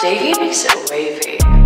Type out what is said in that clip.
Davey makes it wavy.